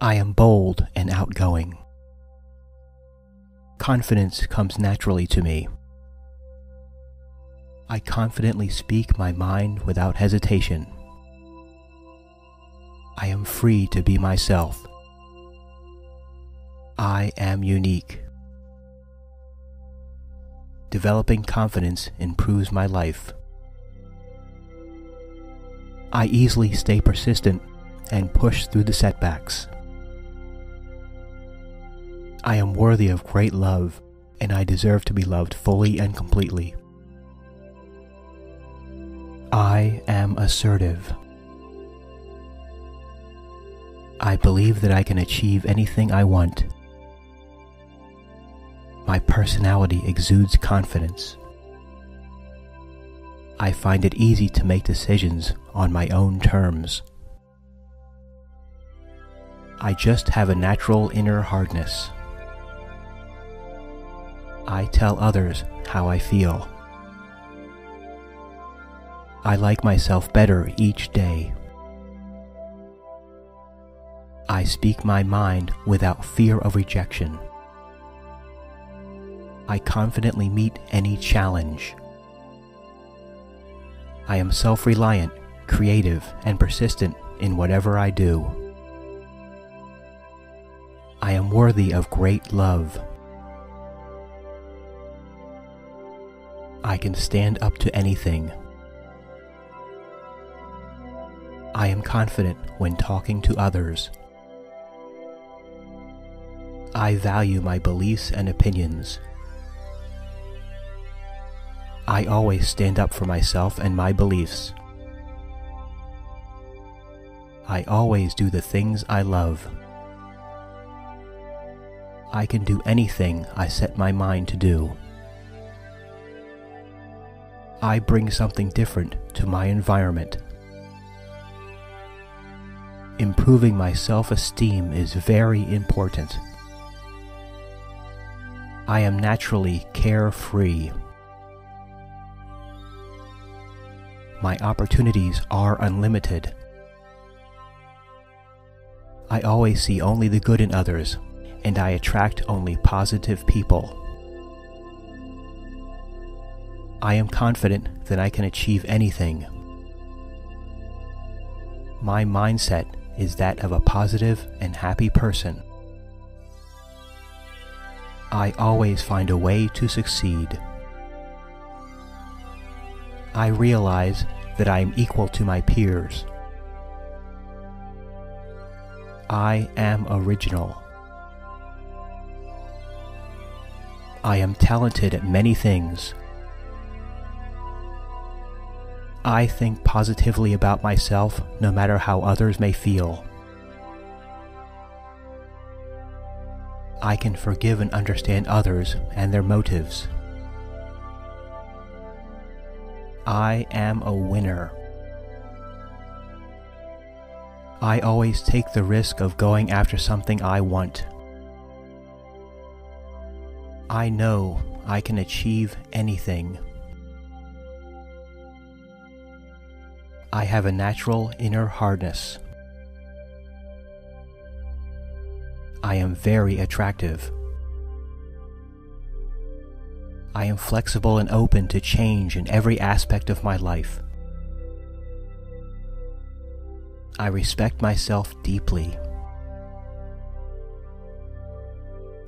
I am bold and outgoing. Confidence comes naturally to me. I confidently speak my mind without hesitation. I am free to be myself. I am unique. Developing confidence improves my life. I easily stay persistent and push through the setbacks. I am worthy of great love, and I deserve to be loved fully and completely. I am assertive. I believe that I can achieve anything I want. My personality exudes confidence. I find it easy to make decisions on my own terms. I just have a natural inner hardness. I tell others how I feel. I like myself better each day. I speak my mind without fear of rejection. I confidently meet any challenge. I am self reliant, creative, and persistent in whatever I do. I am worthy of great love. I can stand up to anything. I am confident when talking to others. I value my beliefs and opinions. I always stand up for myself and my beliefs. I always do the things I love. I can do anything I set my mind to do. I bring something different to my environment. Improving my self-esteem is very important. I am naturally carefree. My opportunities are unlimited. I always see only the good in others, and I attract only positive people. I am confident that I can achieve anything. My mindset is that of a positive and happy person. I always find a way to succeed. I realize that I am equal to my peers. I am original. I am talented at many things. I think positively about myself no matter how others may feel. I can forgive and understand others and their motives. I am a winner. I always take the risk of going after something I want. I know I can achieve anything. I have a natural inner hardness. I am very attractive. I am flexible and open to change in every aspect of my life. I respect myself deeply.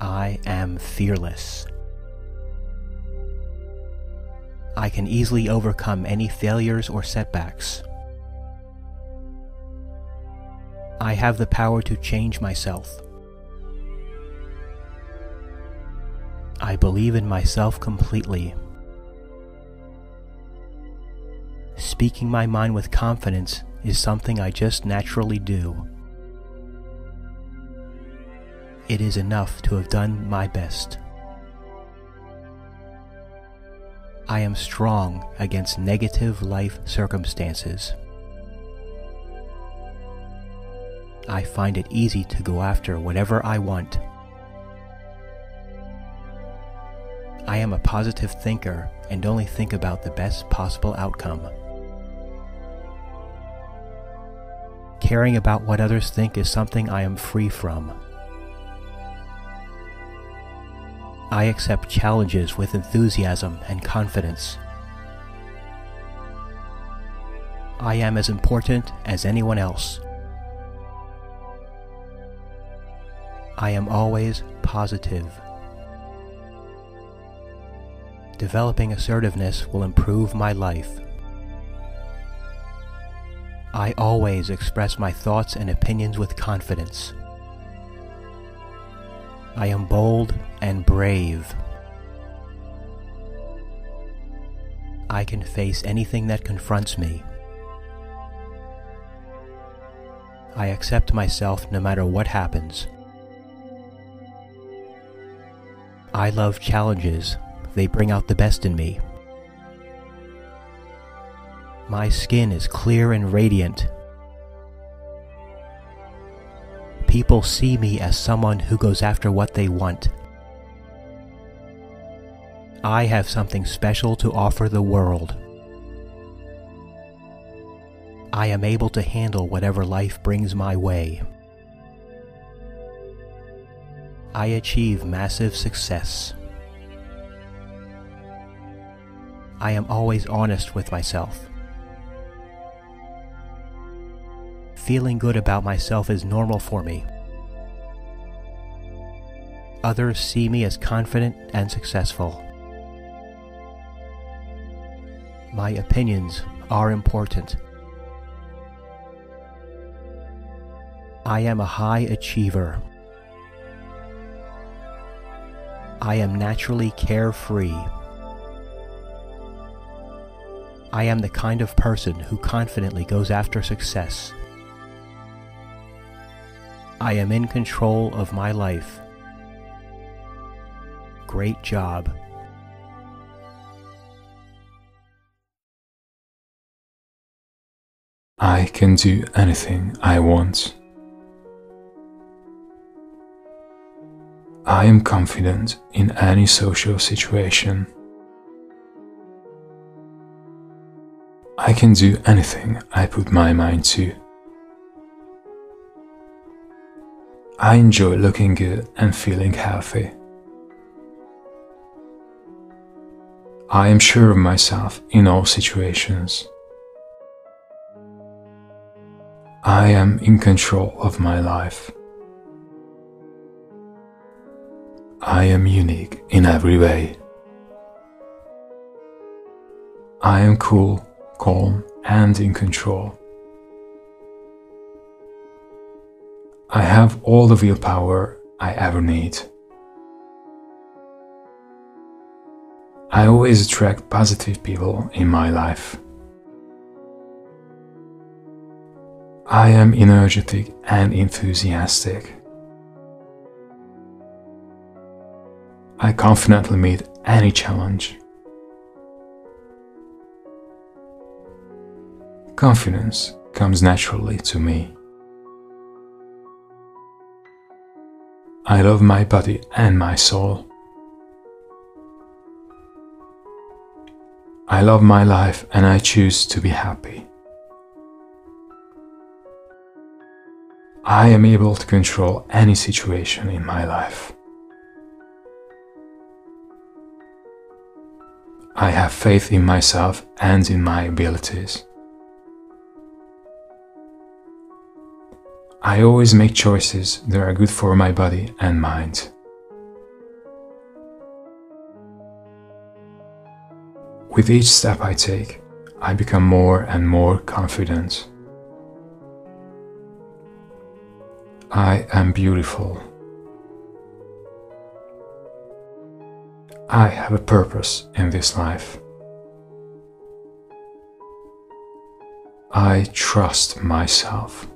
I am fearless. I can easily overcome any failures or setbacks. I have the power to change myself. I believe in myself completely. Speaking my mind with confidence is something I just naturally do. It is enough to have done my best. I am strong against negative life circumstances. I find it easy to go after whatever I want. I am a positive thinker and only think about the best possible outcome. caring about what others think is something I am free from. I accept challenges with enthusiasm and confidence. I am as important as anyone else. I am always positive. Developing assertiveness will improve my life. I always express my thoughts and opinions with confidence. I am bold and brave. I can face anything that confronts me. I accept myself no matter what happens. I love challenges, they bring out the best in me. My skin is clear and radiant. People see me as someone who goes after what they want. I have something special to offer the world. I am able to handle whatever life brings my way. I achieve massive success. I am always honest with myself. Feeling good about myself is normal for me. Others see me as confident and successful. My opinions are important. I am a high achiever. I am naturally carefree. I am the kind of person who confidently goes after success. I am in control of my life. Great job. I can do anything I want. I am confident in any social situation. I can do anything I put my mind to. I enjoy looking good and feeling healthy. I am sure of myself in all situations. I am in control of my life. I am unique in every way. I am cool, calm, and in control. I have all the willpower I ever need. I always attract positive people in my life. I am energetic and enthusiastic. I confidently meet any challenge. Confidence comes naturally to me. I love my body and my soul. I love my life and I choose to be happy. I am able to control any situation in my life. I have faith in myself and in my abilities. I always make choices that are good for my body and mind. With each step I take, I become more and more confident. I am beautiful. I have a purpose in this life. I trust myself.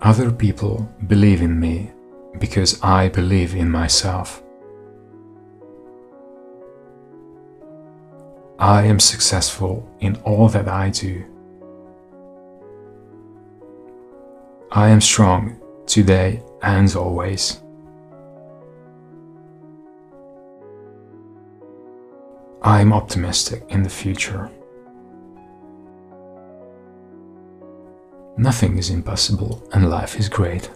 Other people believe in me because I believe in myself. I am successful in all that I do. I am strong today and always. I'm optimistic in the future. Nothing is impossible and life is great.